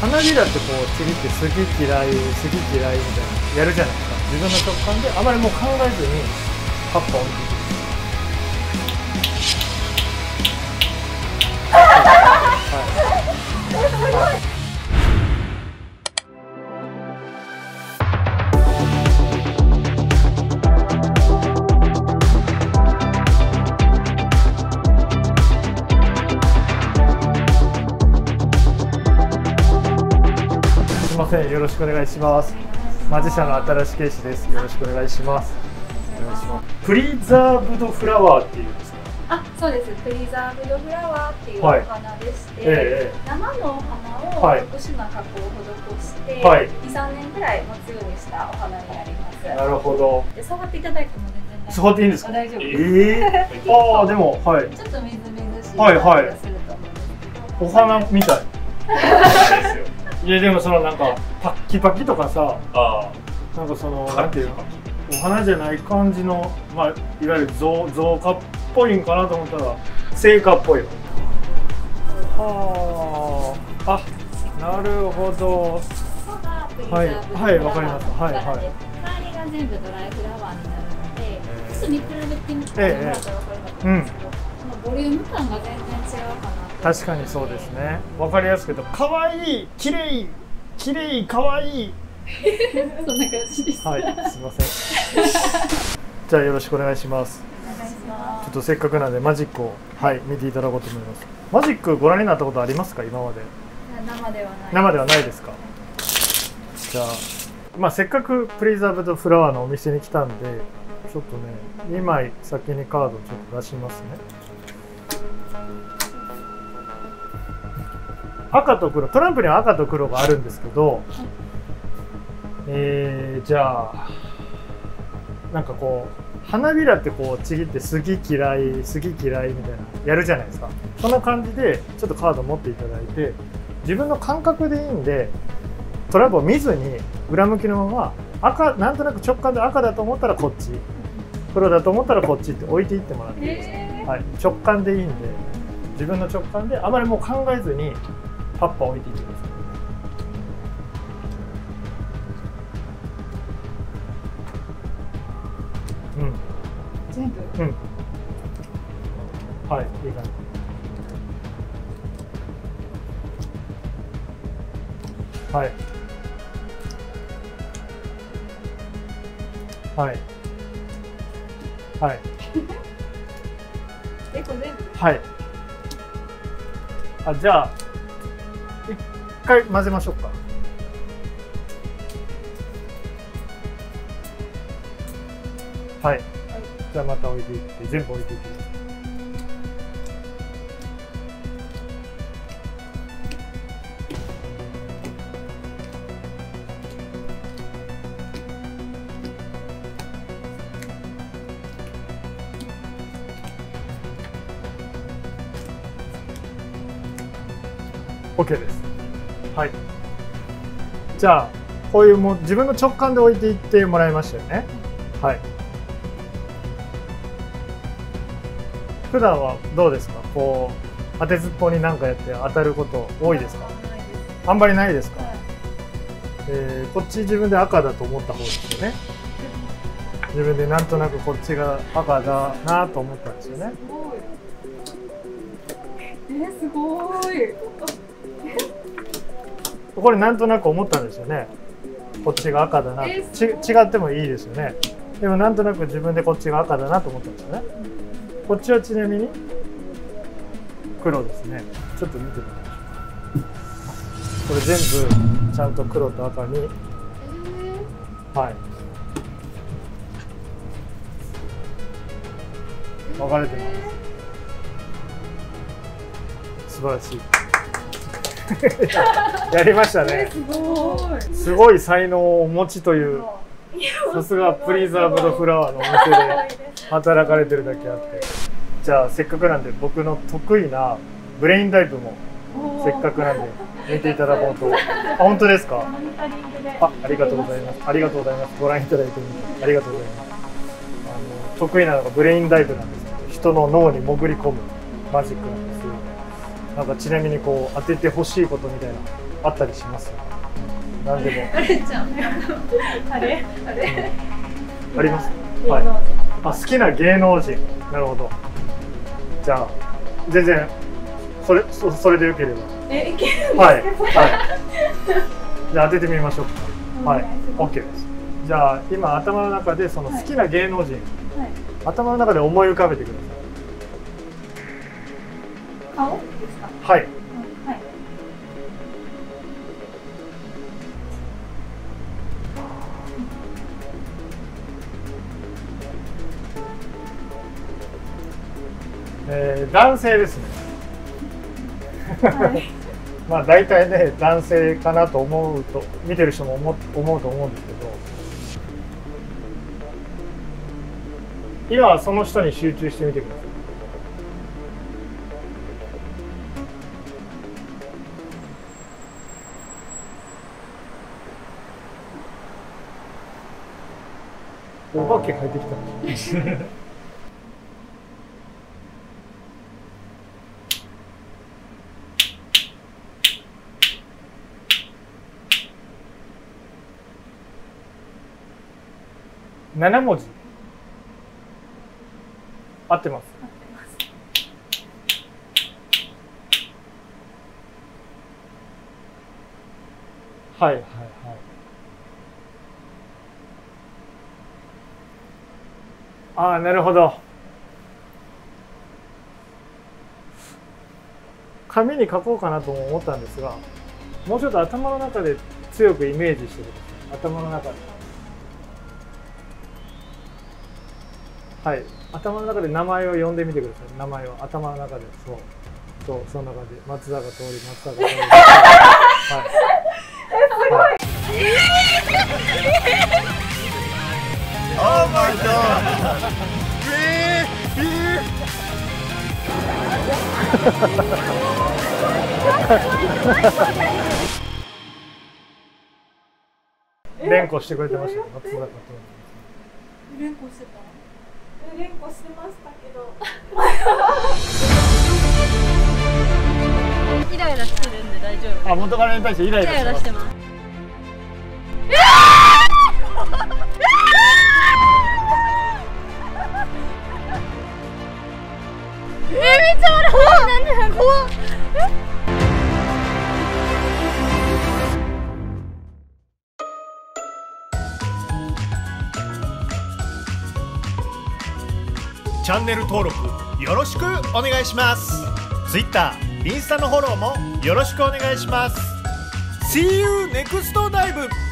花びらってこうちぎって好き嫌い好き嫌いみたいなやるじゃないですか。自分の直感であまりもう考えずに葉っぱを置いて。いくはいません。よろしくお願いします。マジシャンの新しい警視です。よろしくお願いします。お願いします。プリザーブドフラワーっていうんですか？あ、そうです。プリザーブドフラワーっていうおはい。花でして、ええ生のお花をはい。特殊な加工を施して、はい。2、3年くらい持つようにしたお花になります。なるほど。で触っていただいても全然大丈夫触っていいんですか？大丈夫えです。えああでもはい。ちょっとみずみずしいはいはい。感じがすると思うんです。けど、お花みたい。ですよ。いやでもそのなんかパッキパキとかさあなんかそのあ、な。んていうのお花じゃない感じのまあいわゆる造造花っぽいんかなと思ったら生花っぽいはあ。あなるほど。はい。はいわかりますはいはい。周りが全部ドライフラワーになるので、ちょっと見比べてみてもええらったらわかるかと思うんですけど、このボリューム感が全然違うかなと。確かにそうですね。わかりやすく言うと可愛い綺麗綺麗可愛い。そんな感じです。はいすいません。じゃあよろしくお願いします。お願いしまちょっとせっかくなんでマジックをはい見ていただこうと思います。マジックご覧になったことありますか？今まで。す生ではない。生ではないですか？じゃあまあせっかくプリザーブドフラワーのお店に来たんでちょっとね2枚先にカードをちょっと出しますね赤と黒トランプには赤と黒があるんですけどえー、じゃあなんかこう花びらってこうちぎって好き嫌い好き嫌いみたいなやるじゃないですか。そんな感じでちょっとカード持っていただいて自分の感覚でいいんでトランプを見ずに裏向きのまま赤なんとなく直感で赤だと思ったらこっち黒だと思ったらこっちって置いていってもらっていいですか、えはい、直感でいいんで自分の直感であまりもう考えずに葉っぱを置いていってくださいうん。ー、全部？うんはい。いい。感じはい。はい。はい。え、これ全部？はいあじゃあ一回混ぜましょうか。はい、じゃあまた置いていって全部置いていって。ください OK です。はい。じゃあこういうもう自分の直感で置いていってもらいましたよね。はい。普段はどうですか？こう当てずっぽうに何かやって当たること多いですか？あんまりないですか、はい。えーこっち自分で赤だと思った方ですよね。自分でなんとなくこっちが赤だなと思ったんですよね。すごい。えー、すごい。これなんとなく思ったんですよね。こっちが赤だなえち違ってもいいですよね。でもなんとなく自分でこっちが赤だなと思ったんですよね。こっちはちなみに？黒ですね。ちょっと見てみましょうこれ全部ちゃんと黒と赤に。はい。分かれてます。素晴らしい やりましたね。すごい。才能をお持ちというさすがプリザーブドフラワーのお店で働かれてるだけあって。じゃあせっかくなんで僕の得意なブレインダイブもせっかくなんで見ていただこうと。あ本当ですか？あありがとうございます。ありがとうございます。ご覧いただいてありがとうございます。あの得意なのがブレインダイブなんですけど人の脳に潜り込むマジックなんですなんかちなみにこう当ててほしいことみたいなあったりします？何でも。あれちゃんあれ？あれ？あります？はい。人あ好きな芸能人。なるほど。じゃあ全然それそそれでよければ。えいけるはい。はい。じゃあ当ててみましょう。かはいお願いします。OK です。じゃあ今頭の中でその好きな芸能人、はい。頭の中で思い浮かべてくださいはい。えー男性ですね。はい。まあ大体ね男性かなと思うと見てる人も思思うと思うんですけど。今はその人に集中してみてくださいお化け入ってきた。7文字。合ってます。はいはいはいああなるほど。紙に書こうかなとも思ったんですがもうちょっと頭の中で強くイメージしてください。頭の中で。はい。頭の中で名前を呼んでみてください。名前を。頭の中で。そう。そうそんな感じ。松坂桃李松坂桃李。はい、はい Oh my god! 連呼してくれてましたよ松坂桃李連呼してた？連呼してましたけど。イライラしてるんで大丈夫あ元彼に対してイライイライラします。ラしてますえめっちゃ悪い怖い何怖っ。チャンネル登録よろしくお願いします。Twitter、インスタのフォローもよろしくお願いします。See you next dive!